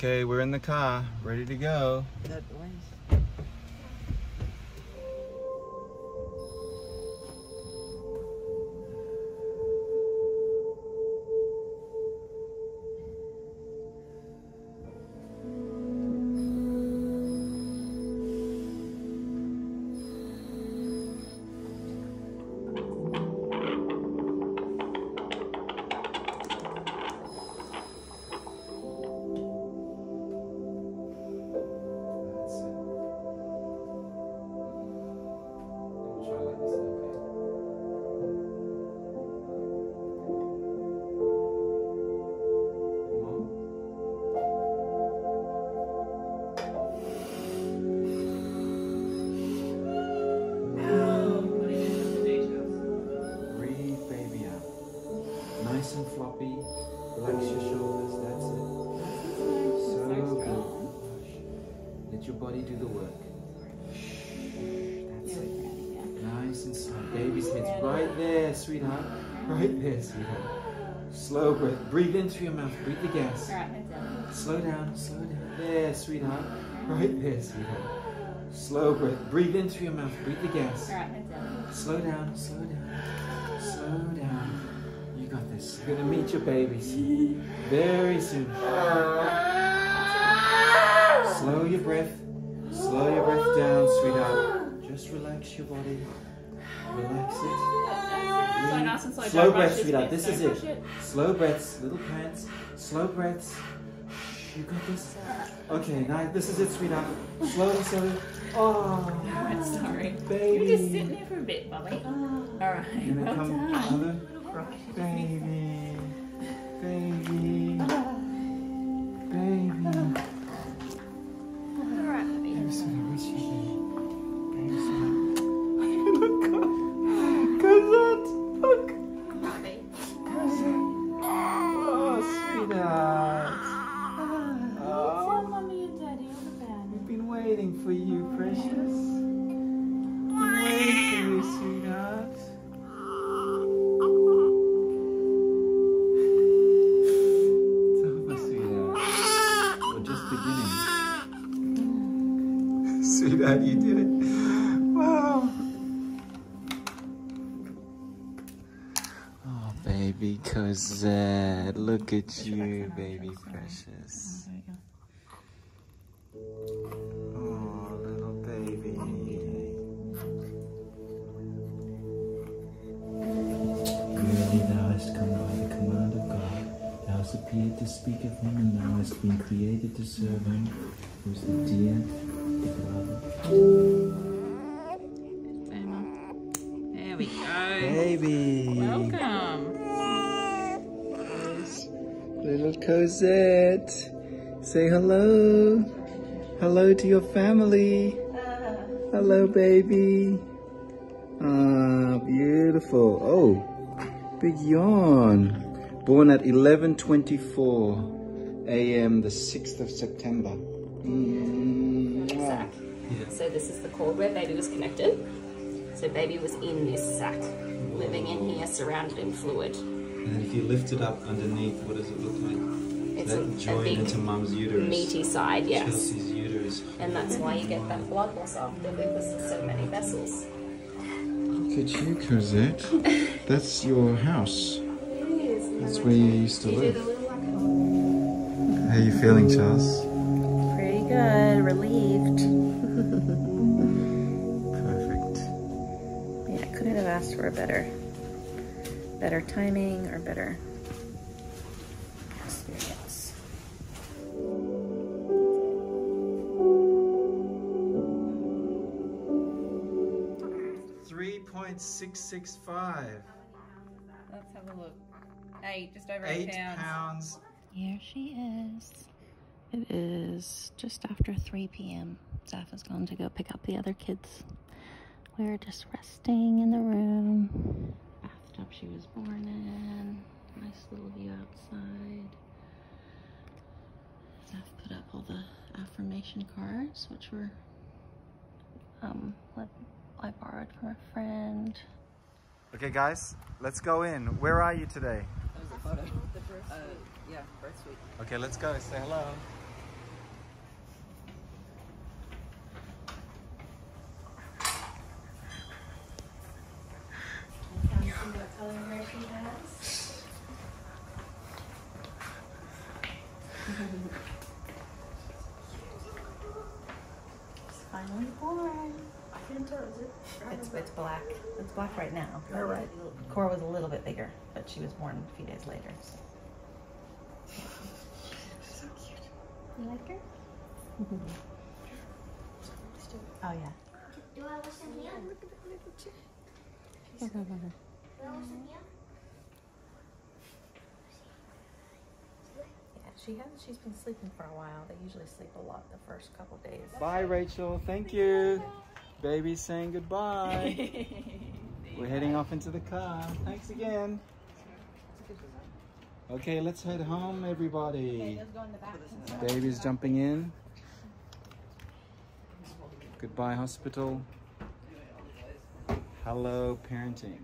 Okay, we're in the car, ready to go. Nice and floppy. Relax your shoulders. That's it. So good. Let your body do the work. That's it. Nice and slow. Baby's head's right there, sweetheart. Right there, sweetheart. Slow breath. Breathe in through your mouth. Breathe the gas. Slow down, slow down. There, sweetheart. Right there, sweetheart. Slow breath. Breathe in through your mouth. Breathe the gas. Slow down, slow down, slow down. Got this. You're gonna meet your babies very soon. Slow your breath. Slow your breath down, sweetheart. Just relax your body. Relax it. Slow, nice and slow. Slow Don't breath, this sweetheart. This is it. Slow breaths, little pants. Slow breaths. You got this. Okay, now this is it, sweetheart. Slowly, slowly. Oh, Alright, sorry. baby. You're just sitting there for a bit, Bobby. Alright, ah. You gonna well come, done. For you, precious. Been waiting for you, sweetheart. It's over, sweetheut. We're just beginning. sweetheart, you did it. Wow. Oh, baby Cosette, look at you, baby precious. Oh, appeared to speak of him, and thou hast been created to serve him, who's the dear beloved. There we go. Baby. Welcome. Little Cosette. Say hello. Hello to your family. Hello, baby. Ah, beautiful. Oh, big yawn. Born at 11:24 a.m. the 6th of September. Mm. Mwah. So this is the cord where baby was connected. So baby was in this sack, living in here, surrounded in fluid. And if you lift it up underneath, what does it look like? It's that a, a big into mum's uterus. meaty side, yes. Chelsea's uterus. And that's why you get that blood loss after because there's so many vessels. Look at you, Cosette. That's your house. That's where you used to live. the little like How are you feeling, Charles? Pretty good. Relieved. Perfect. Yeah, couldn't have asked for a better, better timing or better experience. 3.665. Let's have a look. Eight, just over Eight eight, pounds. pounds. Here she is. It is just after 3 p.m. Zaf has gone to go pick up the other kids. We're just resting in the room. Bathtub she was born in. Nice little view outside. Zaf put up all the affirmation cards, which were um, what I borrowed from a friend. Okay, guys, let's go in. Where are you today? The birth suite. Uh, yeah, birth suite. Okay, let's go. Say hello. What color hair she has. Finally born. It's, it's black. It's black right now. You're. Cora was a little bit bigger, but she was born a few days later. So. Cute. You like her? oh yeah. Do I listen here? Do I listen here? Yeah, she has. She's been sleeping for a while. They usually sleep a lot the first couple days. Bye, Rachel. Thank you. Baby's saying goodbye. We're heading off into the car. Thanks again. Okay, let's head home, everybody. Baby's jumping in. Goodbye, hospital. Hello, parenting.